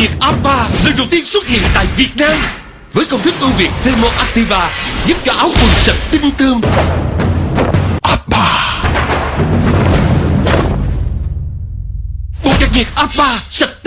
nhiệt Appa lần đầu tiên xuất hiện tại Việt Nam với công thức ưu việt Thermo Activa giúp cho áo quần sạch tinh tươm. Appa Bộ giặt nhiệt Appa sạch